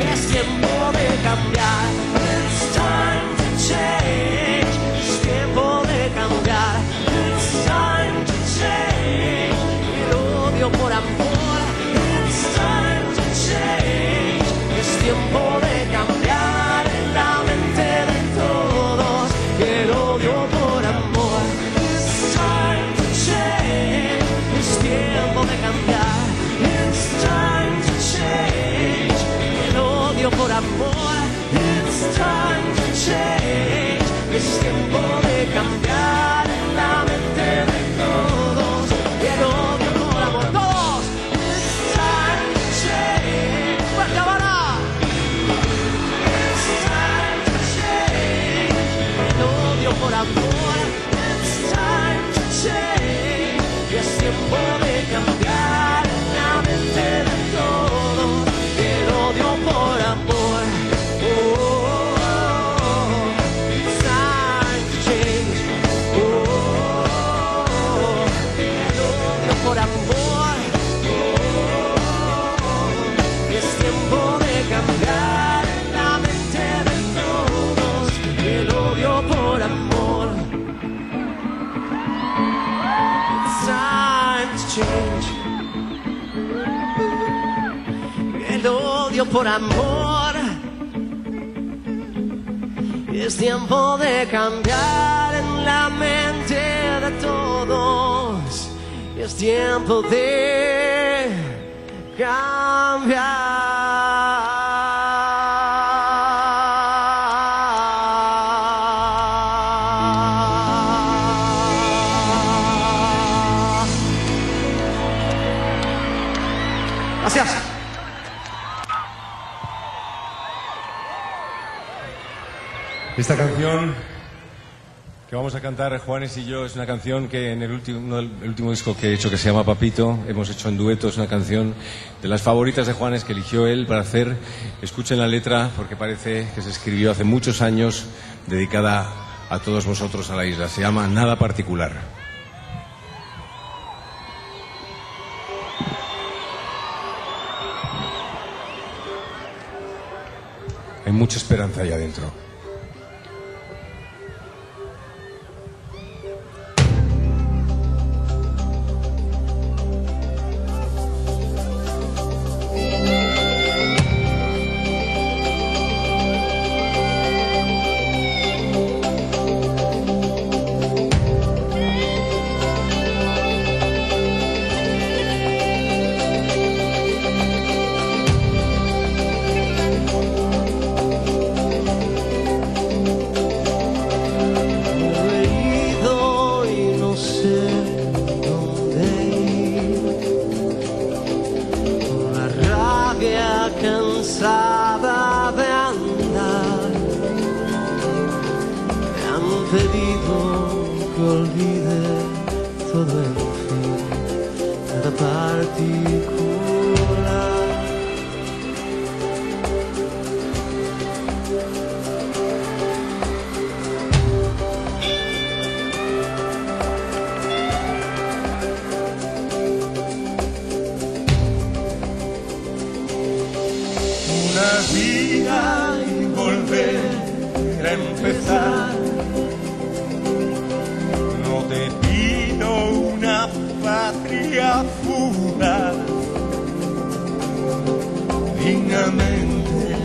Es tiempo de cambiar. Por amor. Es tiempo de cambiar en la mente de todos. Es tiempo de cambiar. Gracias. Esta canción que vamos a cantar Juanes y yo es una canción que en el último, el último disco que he hecho que se llama Papito hemos hecho en dueto, es una canción de las favoritas de Juanes que eligió él para hacer. Escuchen la letra porque parece que se escribió hace muchos años dedicada a todos vosotros a la isla. Se llama Nada Particular. Hay mucha esperanza allá adentro. Todo en fin, nada particular. una vida y volver a empezar. No te dignamente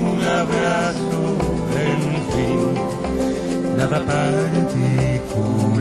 un abrazo, en fin, nada particular.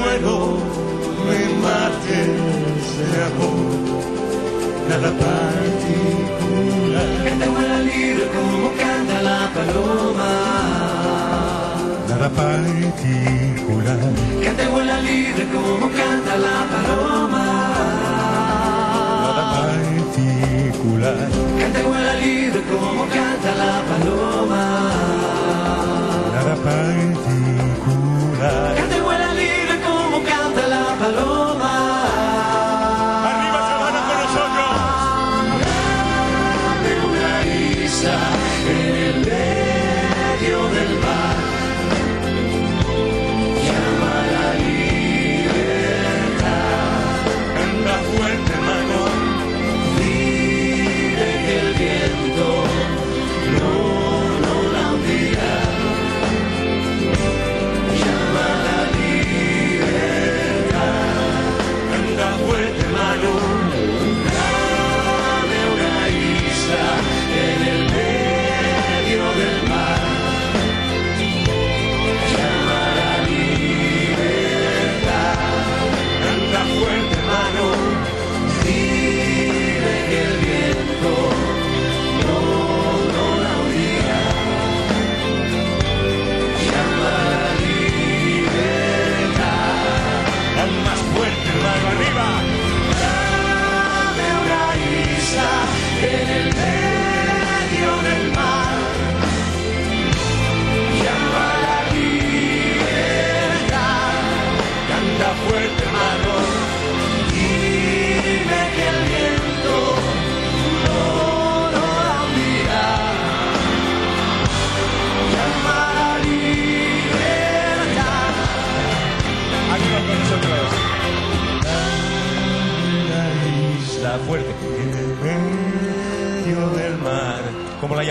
Muero me mates de amor, nada particular. Que te vuela libre como canta la paloma. Nada particular, Que te vuela libre como canta la paloma. nada particular, Que te vuela libre como canta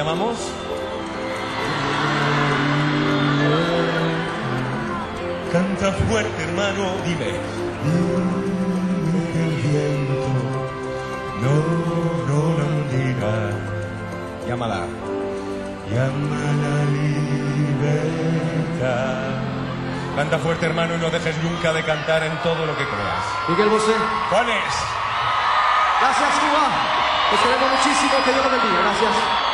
llamamos? Canta fuerte, hermano. Dime. El viento no, no la hundirá. Llámala. Llama la libertad. Canta fuerte, hermano, y no dejes nunca de cantar en todo lo que creas. Miguel Bosé, Juanes. gracias Cuba. Te queremos muchísimo, que Dios lo bendiga. Gracias.